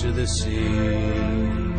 into the sea.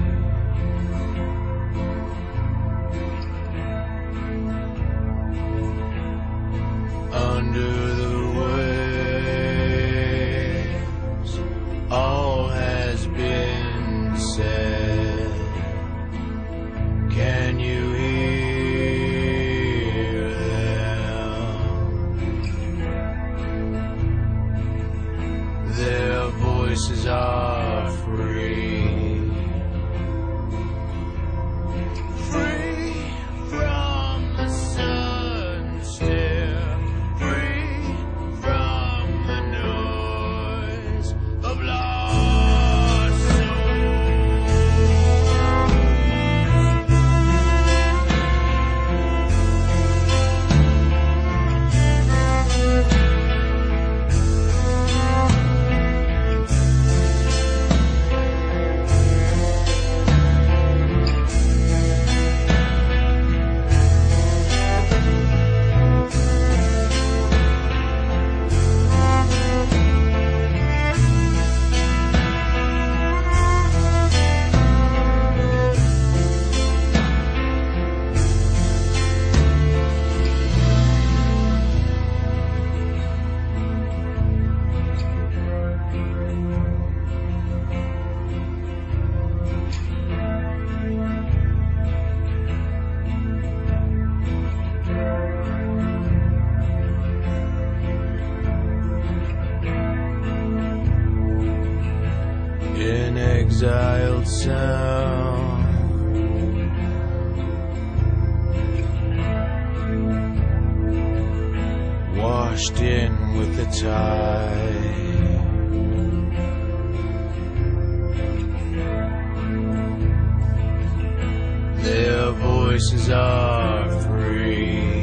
Exiled sound. Washed in with the tide. Their voices are free.